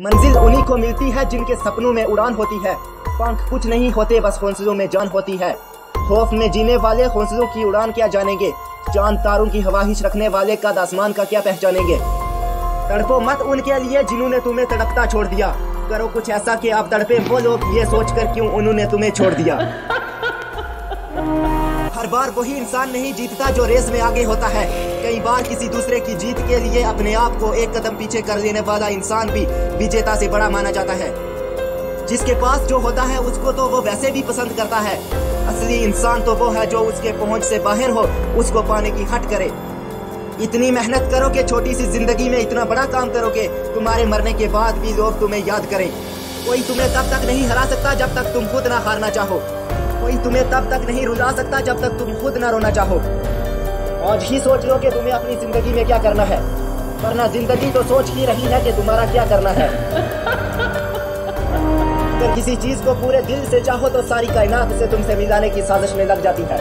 मंजिल उन्हीं को मिलती है जिनके सपनों में उड़ान होती है। पंख कुछ नहीं होते, बस हौसलों में जान होती है। खौफ में जीने वाले हौसलों की उड़ान क्या जानेंगे? चाँद तारों की हवाहिश रखने वाले का आसमान का क्या पहचानेंगे? तड़पो मत उनके लिए जिन्होंने तुम्हें तड़पता छोड़ दिया। करो कुछ ऐसा कि आप तड़पे, वो लोग ये सोचकर क्यों उन्होंने तुम्हें छोड़ दिया? हर बार वही इंसान नहीं जीतता जो रेस में आगे होता है। कई बार किसी दूसरे की जीत के लिए अपने आप को एक कदम पीछे कर देने वाला इंसान भी विजेता से बड़ा माना जाता है। जिसके पास जो होता है, उसको तो वो वैसे भी पसंद करता है। असली इंसान तो वो है जो उसके पहुँच से बाहर हो, उसको पाने की हट करे। इतनी मेहनत करो करोगे, छोटी सी ज़िंदगी में इतना बड़ा काम करोगे, तुम्हारे मरने के बाद भी लोग तुम्हें याद करें। कोई तुम्हें तब तक नहीं हरा सकता जब तक तुम खुद ना हारना चाहो। कोई तुम्हें तब तक नहीं रुला सकता जब तक तुम खुद ना रोना चाहो। आज ही सोच लो कि तुम्हें अपनी ज़िंदगी में क्या करना है। वरना ज़िंदगी तो सोच ही रही है कि तुम्हारा क्या करना है। अगर किसी चीज़ को पूरे दिल से चाहो तो सारी कायनात उसे तुमसे मिलाने की साजिश में लग जाती है।